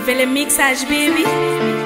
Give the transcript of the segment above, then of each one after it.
If é it as baby.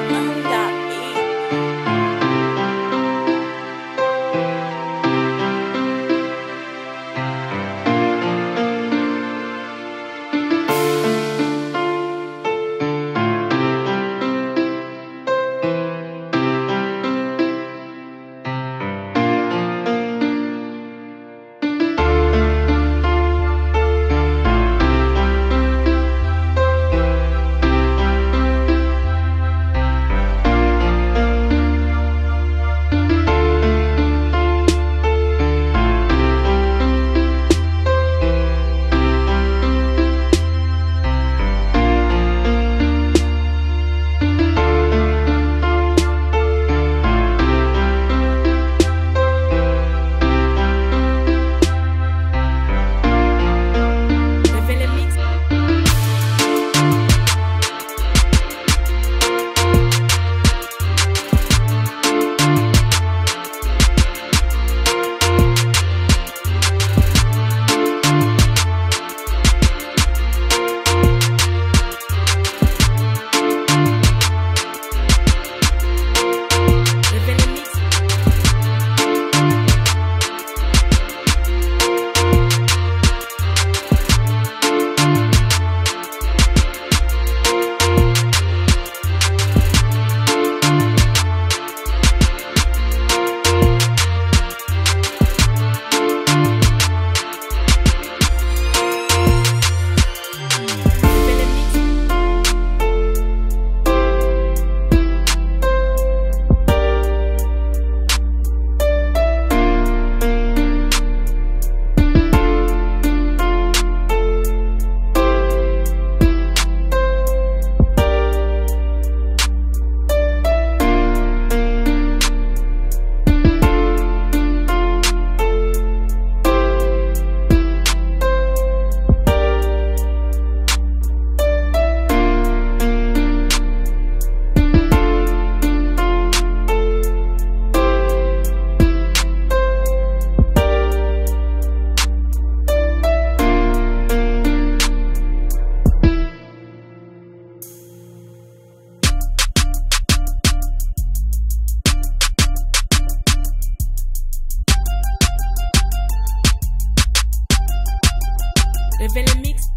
Le mix.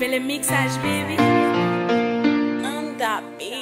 Le mixage, baby. On that beat.